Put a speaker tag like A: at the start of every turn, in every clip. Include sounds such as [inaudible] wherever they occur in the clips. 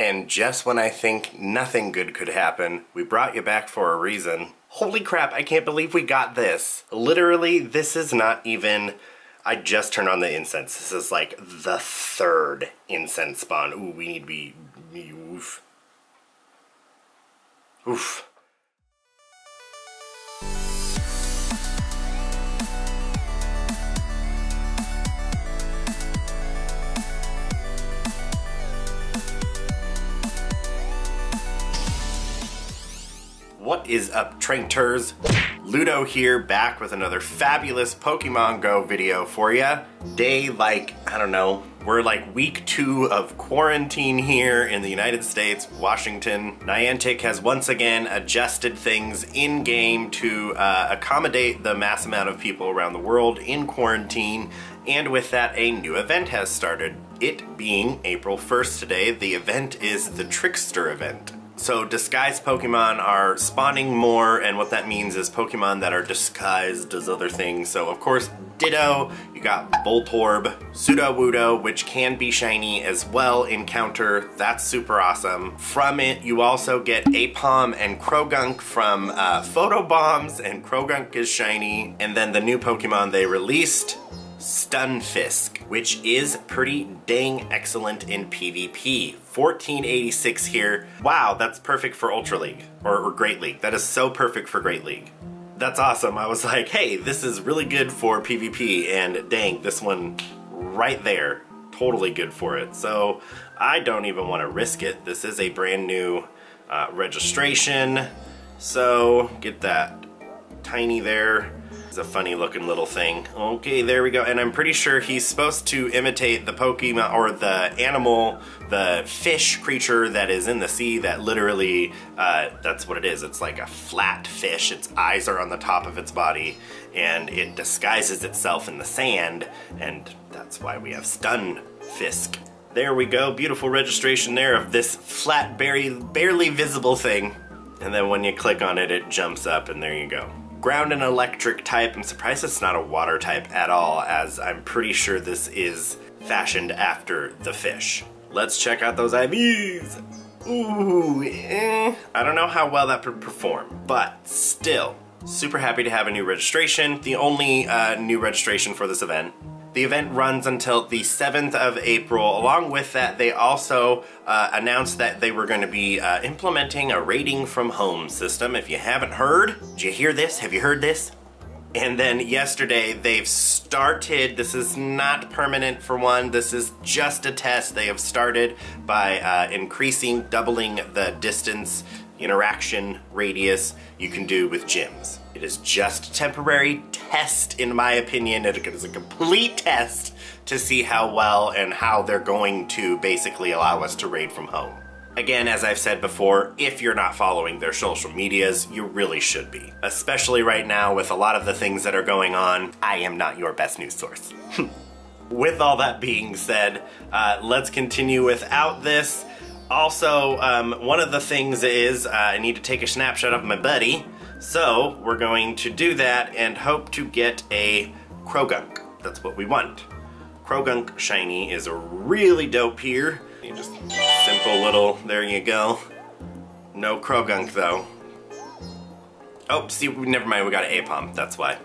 A: And just when I think nothing good could happen, we brought you back for a reason. Holy crap, I can't believe we got this. Literally, this is not even... I just turned on the incense. This is like the third incense spawn. Ooh, we need to be... Oof. Oof. What is up, Trainters? Ludo here, back with another fabulous Pokemon Go video for ya. Day, like, I don't know, we're like week two of quarantine here in the United States, Washington. Niantic has once again adjusted things in-game to uh, accommodate the mass amount of people around the world in quarantine, and with that, a new event has started. It being April 1st today, the event is the Trickster event. So disguised Pokemon are spawning more, and what that means is Pokemon that are disguised as other things. So of course, Ditto, you got Voltorb, Sudowoodo, which can be shiny as well Encounter. That's super awesome. From it, you also get Aipom and Croagunk from uh, Photobombs, and Croagunk is shiny. And then the new Pokemon they released, Stunfisk, which is pretty dang excellent in PvP. 1486 here. Wow, that's perfect for Ultra League, or, or Great League. That is so perfect for Great League. That's awesome. I was [laughs] like, hey, this is really good for PvP, and dang, this one right there, totally good for it. So I don't even want to risk it. This is a brand new uh, registration, so get that tiny there. It's a funny looking little thing. Okay, there we go. And I'm pretty sure he's supposed to imitate the Pokemon or the animal, the fish creature that is in the sea that literally, uh, that's what it is. It's like a flat fish. Its eyes are on the top of its body and it disguises itself in the sand. And that's why we have Stun Fisk. There we go. Beautiful registration there of this flat, barely, barely visible thing. And then when you click on it, it jumps up and there you go ground and electric type. I'm surprised it's not a water type at all, as I'm pretty sure this is fashioned after the fish. Let's check out those IVs. Ooh, eh. I don't know how well that would perform, but still, super happy to have a new registration. The only uh, new registration for this event. The event runs until the 7th of April. Along with that, they also uh, announced that they were going to be uh, implementing a rating from home system. If you haven't heard, did you hear this? Have you heard this? And then yesterday they've started, this is not permanent for one, this is just a test. They have started by uh, increasing, doubling the distance interaction radius you can do with gyms. It is just temporary test, in my opinion. It is a complete test to see how well and how they're going to basically allow us to raid from home. Again, as I've said before, if you're not following their social medias, you really should be. Especially right now with a lot of the things that are going on, I am not your best news source. with all that being said, uh, let's continue without this. Also, um, one of the things is uh, I need to take a snapshot of my buddy. So we're going to do that and hope to get a Croagunk. That's what we want. Croagunk Shiny is a really dope here. You just simple little, there you go. No Croagunk though. Oh, see, never mind, we got an Aipom, that's why.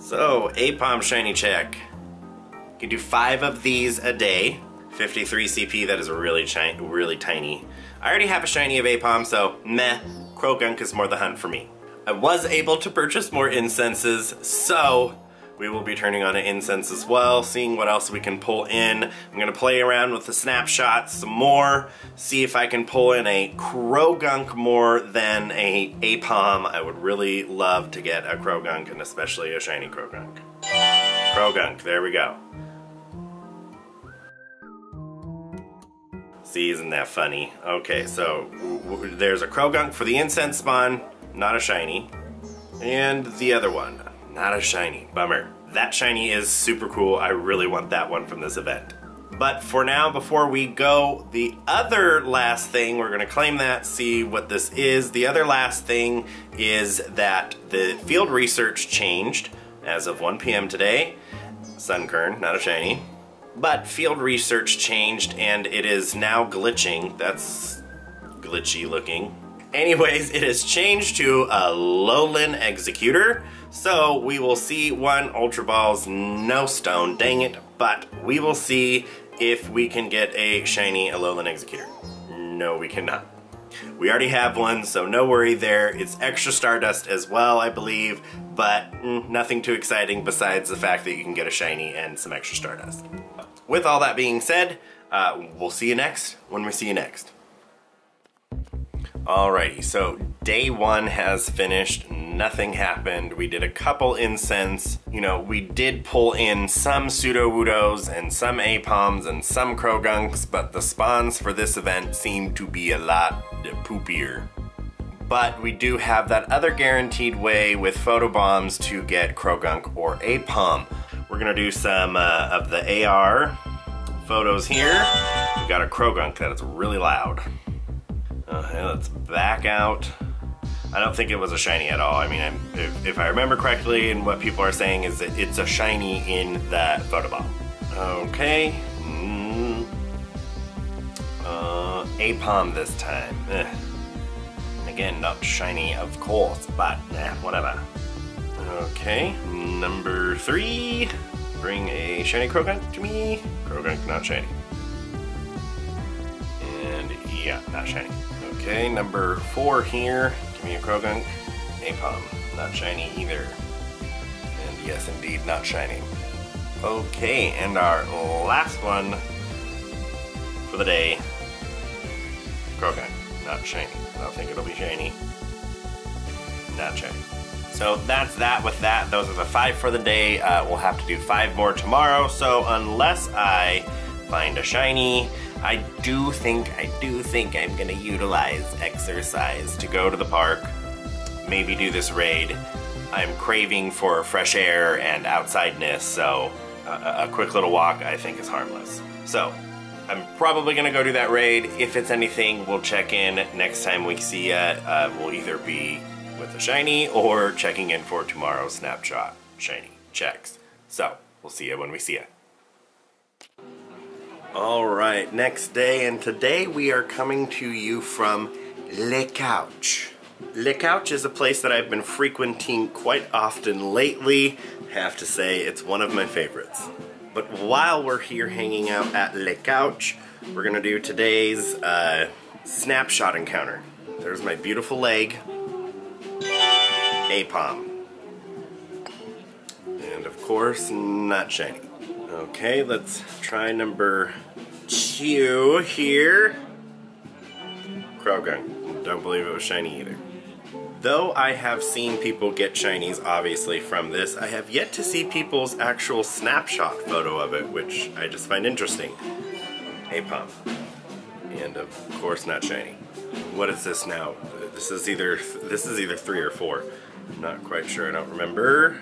A: So, Aipom Shiny check. You can do five of these a day. 53 CP, that is really, really tiny. I already have a shiny of Aipom, so meh, Croagunk is more the hunt for me. I was able to purchase more incenses, so we will be turning on an incense as well, seeing what else we can pull in. I'm gonna play around with the snapshots some more, see if I can pull in a Croagunk more than a Aipom. I would really love to get a Croagunk, and especially a shiny Croagunk. Croagunk, there we go. See, isn't that funny? Okay, so there's a Croagunk for the incense spawn, not a shiny. And the other one, not a shiny. Bummer. That shiny is super cool. I really want that one from this event. But for now, before we go, the other last thing, we're gonna claim that, see what this is. The other last thing is that the field research changed as of 1 p.m. today. Sunkern, not a shiny. But field research changed and it is now glitching. That's glitchy looking. Anyways, it has changed to a Alolan Exeggutor. So we will see one Ultra Balls, no stone, dang it. But we will see if we can get a shiny Alolan Exeggutor. No, we cannot. We already have one, so no worry there. It's extra Stardust as well, I believe, but mm, nothing too exciting besides the fact that you can get a shiny and some extra Stardust. With all that being said, uh, we'll see you next when we see you next. Alrighty, so day one has finished, nothing happened. We did a couple incense, you know, we did pull in some Sudowoodos and some Aipoms and some Croagunks, but the spawns for this event seem to be a lot poopier. But we do have that other guaranteed way with photobombs to get Croagunk or Aipom. We're gonna do some uh, of the AR photos here. We've got a Croagunk that is really loud. Okay, let's back out. I don't think it was a shiny at all. I mean, if, if, I remember correctly, and what people are saying is that it's a shiny in that photobomb. Okay. Mm. Uh, Aipom this time. Eh. Again, not shiny, of course, but eh, whatever. Okay, number three. Bring a shiny Croagunk to me. Croagunk, not shiny. And yeah, not shiny. Okay, number four here. Give me a Croagunk. Aipom. Not shiny either. And yes, indeed, not shiny. Okay, and our last one for the day. Croagunk. Not shiny. I don't think it'll be shiny. Not shiny. So that's that with that. Those are the five for the day. Uh, we'll have to do five more tomorrow. So unless I find a shiny, I do think, I do think I'm gonna utilize exercise to go to the park, maybe do this raid. I'm craving for fresh air and outsideness, so a, a quick little walk I think is harmless. So, I'm probably gonna go do that raid. If it's anything, we'll check in next time we see it. Uh, we'll either be with a shiny or checking in for tomorrow's snapshot shiny checks. So, we'll see you when we see it. All right, next day, and today we are coming to you from Le Couch. Le Couch is a place that I've been frequenting quite often lately. Have to say, it's one of my favorites. But while we're here hanging out at Le Couch, we're gonna do today's uh, snapshot encounter. There's my beautiful leg, Aipom. And of course, not shiny. Okay, let's try number two here. Croagunk. Don't believe it was shiny either. Though I have seen people get shinies, obviously, from this, I have yet to see people's actual snapshot photo of it, which I just find interesting. Aipom. And of course not shiny. What is this now? This is either this is either three or four. I'm not quite sure, I don't remember.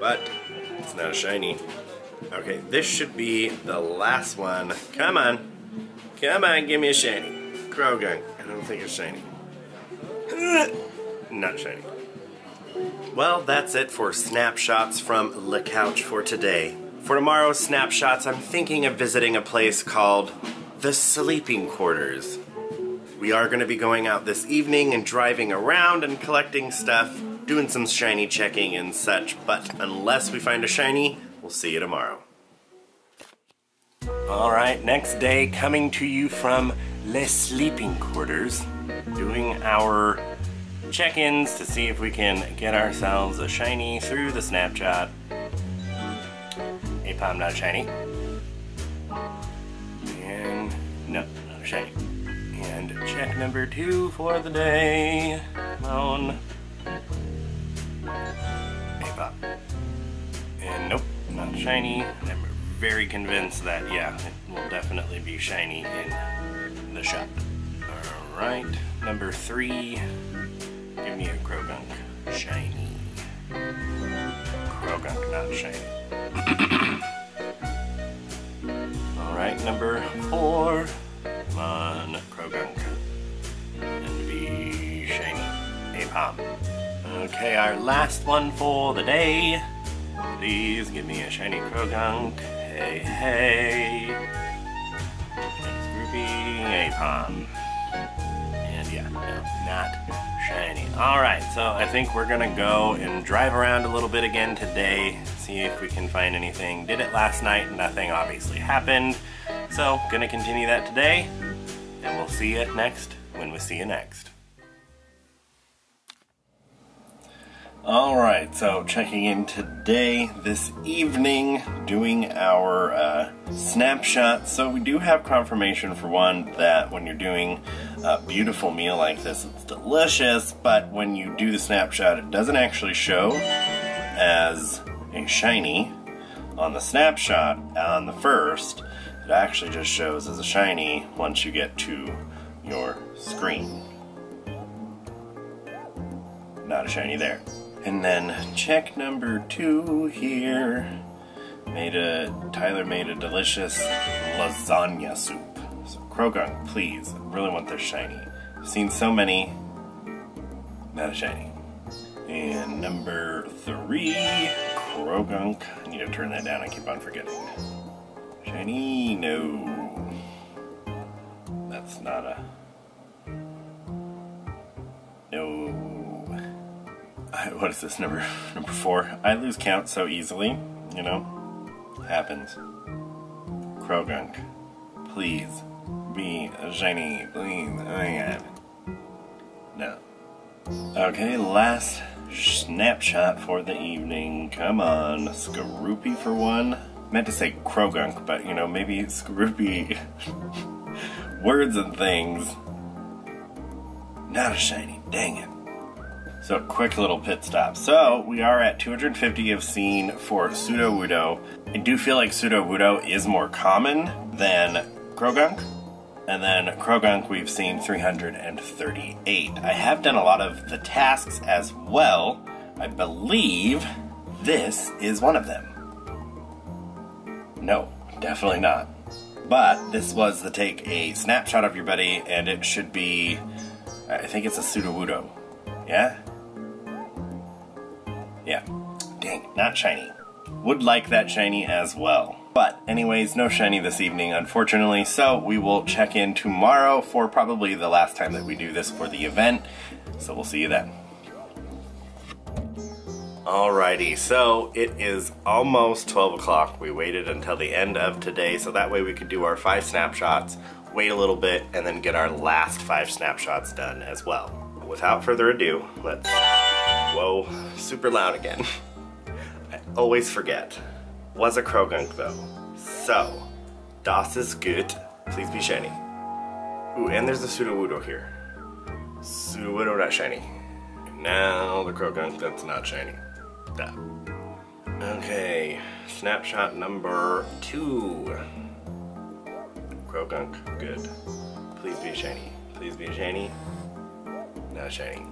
A: But it's not a shiny. Okay, this should be the last one. Come on. Come on, give me a shiny. Croagunk. I don't think it's shiny. Not shiny. Well, that's it for snapshots from Le Couch for today. For tomorrow's snapshots, I'm thinking of visiting a place called the Sleeping Quarters. We are going to be going out this evening and driving around and collecting stuff, doing some shiny checking and such, but unless we find a shiny, We'll see you tomorrow. Alright, next day coming to you from Les Sleeping Quarters, doing our check-ins to see if we can get ourselves a shiny through the snapshot. Aipom not shiny. And no, not a shiny. And check number two for the day. Come on. Aipom. And nope not shiny. I'm very convinced that, yeah, it will definitely be shiny in the shop. Alright, number three. Give me a Croagunk. Shiny. Croagunk, not shiny. [coughs] Alright, number four. Come on, Croagunk. And be shiny. Aipom. Okay, our last one for the day. Please give me a shiny Croagunk. Hey, hey. Next groupie, Aipom. And yeah, no, not shiny. All right, so I think we're gonna go and drive around a little bit again today, see if we can find anything. Did it last night, nothing obviously happened. So, gonna continue that today, and we'll see you next when we see you next. All right, so checking in today, this evening, doing our uh, snapshot. So we do have confirmation for one that when you're doing a beautiful meal like this, it's delicious, but when you do the snapshot, it doesn't actually show as a shiny on the snapshot on the first. It actually just shows as a shiny once you get to your screen. Not a shiny there. And then check number two here. Made a Tyler made a delicious lasagna soup. So Croagunk, please, I really want this shiny. I've seen so many, not a shiny. And number three, Croagunk. I need to turn that down, I keep on forgetting. Shiny, no. That's not a... what is this number number four? I lose count so easily, you know. Happens. Croagunk, please be a shiny, please. Oh my. No. Okay, last snapshot for the evening. Come on, Skorupi for one. Meant to say Croagunk, but you know, maybe Skorupi. [laughs] Words and things. Not a shiny, dang it. So quick little pit stop. So we are at 250 of seen for Sudowoodo. I do feel like Sudowoodo is more common than Croagunk. And then Croagunk we've seen 338. I have done a lot of the tasks as well. I believe this is one of them. No, definitely not. But this was the take a snapshot of your buddy and it should be, I think it's a Sudowoodo. Yeah? Yeah. Dang, not shiny. Would like that shiny as well. But anyways, no shiny this evening, unfortunately, so we will check in tomorrow for probably the last time that we do this for the event. So we'll see you then. Alrighty, so it is almost 12 o'clock. We waited until the end of today so that way we could do our five snapshots, wait a little bit, and then get our last five snapshots done as well. Without further ado, let's Whoa, super loud again. I always forget. Was a Croagunk though. So, das is good. Please be shiny. Ooh, and there's a Sudowoodo here. Sudowoodo not shiny. now the Croagunk that's not shiny. That. Okay, snapshot number two. Croagunk, good. Please be shiny. Please be shiny. Not shiny.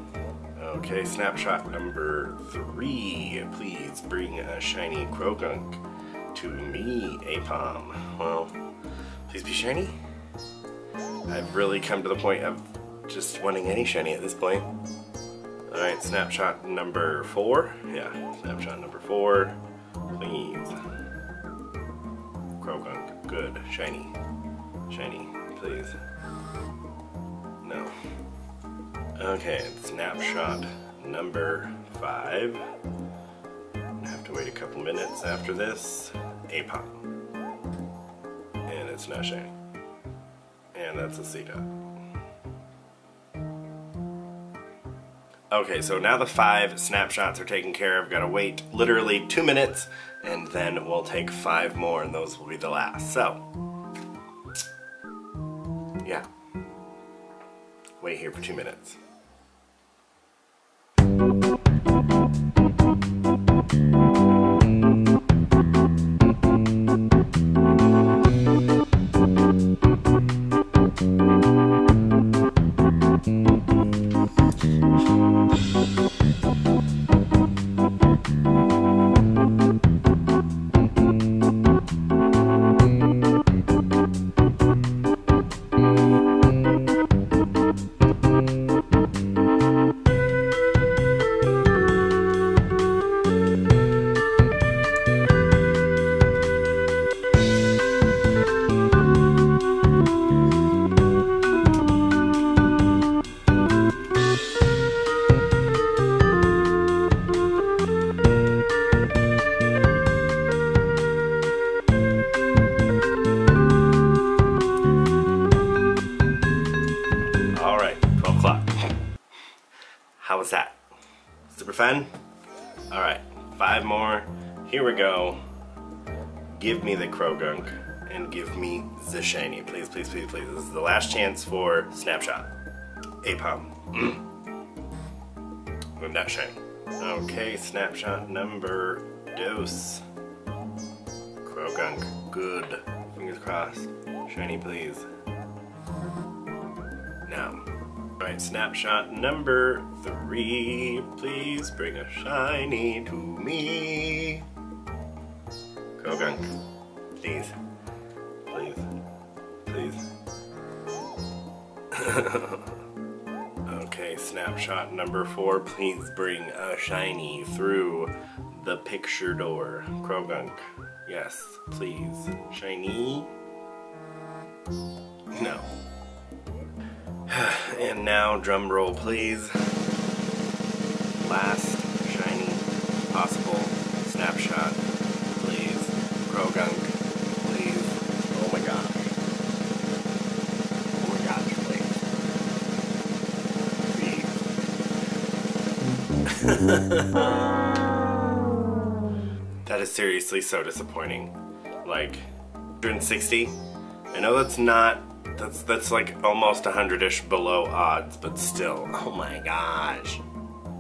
A: Okay, snapshot number three. Please bring a shiny Croagunk to me, Aipom. Well, please be shiny. I've really come to the point of just wanting any shiny at this point. Alright, snapshot number four. Yeah, snapshot number four. Please. Croagunk, good. Shiny. Shiny, please. Okay, snapshot number five. I have to wait a couple minutes after this. Aipom. And it's not. And that's a C dot. Okay, so now the five snapshots are taken care of. Gotta wait literally two minutes, and then we'll take five more, and those will be the last. So, yeah. Wait here for two minutes. Here we go. Give me the Croagunk and give me the shiny. Please, please, please, please. This is the last chance for Snapshot. Aipom. With [clears throat] that shiny. Okay, Snapshot number dose. Croagunk. Good. Fingers crossed. Shiny, please. Now. Alright, snapshot number three. Please bring a shiny to me. Croagunk. Please. Please. Please. [laughs] okay, snapshot number four. Please bring a shiny through the picture door. Croagunk. Yes, please. Shiny? No. [sighs] and now, drum roll, please. Last shiny possible [laughs] that is seriously so disappointing. Like, 160? I know that's not that's that's like almost 100-ish below odds, but still, [laughs] oh my gosh.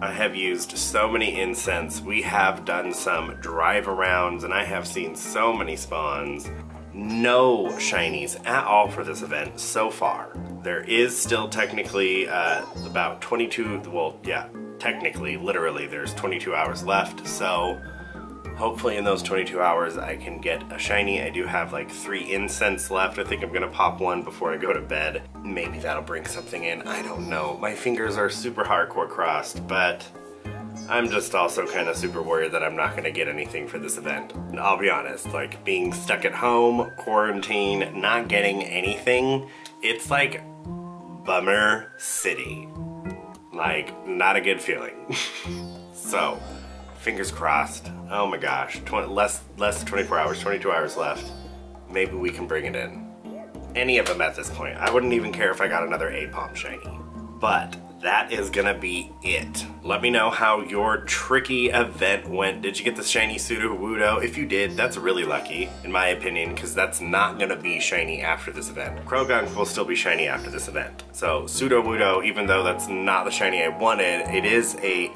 A: I have used so many incense, we have done some drive arounds, and I have seen so many spawns. No shinies at all for this event so far. There is still technically uh, about 22, well, yeah, technically, literally, there's 22 hours left, so Hopefully in those 22 hours I can get a shiny. I do have like three incense left. I think I'm gonna pop one before I go to bed. Maybe that'll bring something in. I don't know. My fingers are super hardcore crossed, but I'm just also kind of super worried that I'm not gonna get anything for this event. I'll be honest, like being stuck at home, quarantine, not getting anything, it's like bummer city. Like, not a good feeling. [laughs] so, fingers crossed. Oh my gosh, 20, less, less than 24 hours, 22 hours left. Maybe we can bring it in. Any of them at this point. I wouldn't even care if I got another Aipom shiny. But that is gonna be it. Let me know how your tricky event went. Did you get the shiny Sudowoodo? If you did, that's really lucky, in my opinion, because that's not gonna be shiny after this event. Croagunk will still be shiny after this event. So Sudowoodo, even though that's not the shiny I wanted, it is a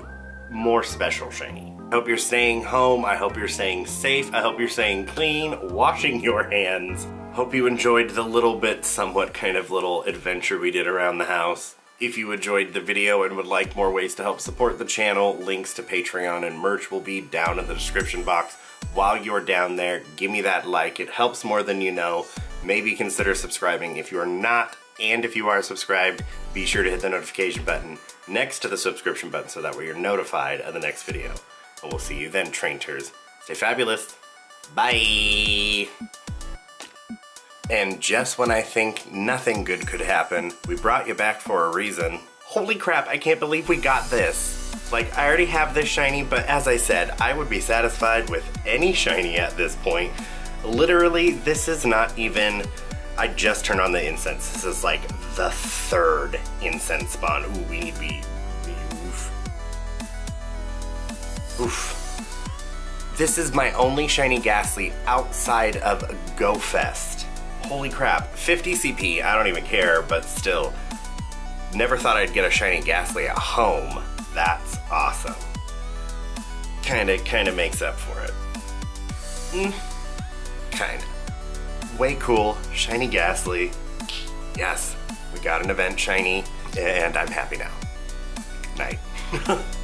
A: more special shiny. I hope you're staying home. I hope you're staying safe. I hope you're staying clean, washing your hands. Hope you enjoyed the little bit, somewhat kind of little adventure we did around the house. If you enjoyed the video and would like more ways to help support the channel, links to Patreon and merch will be down in the description box. While you're down there, give me that like. It helps more than you know. Maybe consider subscribing if you are not, and if you are subscribed, be sure to hit the notification button next to the subscription button so that way you're notified of the next video. And we'll see you then, Trainters. Stay fabulous. Bye! And just when I think nothing good could happen, we brought you back for a reason. Holy crap, I can't believe we got this. Like, I already have this shiny, but as I said, I would be satisfied with any shiny at this point. Literally, this is not even... I just turned on the incense. This is like the third incense spawn. Ooh, we need to be Oof. This is my only shiny Gastly outside of GoFest. Holy crap, 50 CP, I don't even care, but still. Never thought I'd get a shiny Gastly at home. That's awesome. Kinda, kinda makes up for it. Mm, kinda. Way cool, shiny Gastly. Yes, we got an event shiny, and I'm happy now. Night. [laughs]